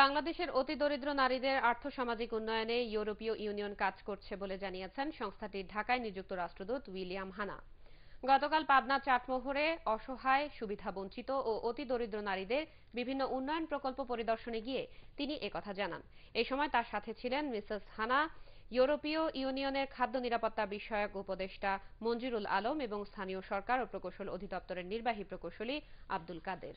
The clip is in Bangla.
বাংলাদেশের অতি দরিদ্র নারীদের আর্থসামাজিক উন্নয়নে ইউরোপীয় ইউনিয়ন কাজ করছে বলে জানিয়েছেন সংস্থাটির ঢাকায় নিযুক্ত রাষ্ট্রদূত উইলিয়াম হানা। গতকাল পাবনা চাটমোহরে অসহায়, সুবিধাবঞ্চিত ও অতি দরিদ্র নারীদের বিভিন্ন উন্নয়ন প্রকল্প পরিদর্শনে গিয়ে তিনি একথা জানান। এই সময় তার সাথে ছিলেন মিসেস হানা, ইউরোপীয় ইউনিয়নের খাদ্য নিরাপত্তা বিষয়ক উপদেষ্টা মঞ্জুরুল আলম এবং স্থানীয় সরকার ও প্রকৌশল অধিদপ্তরের নির্বাহী প্রকৌশলী আব্দুল কাদের।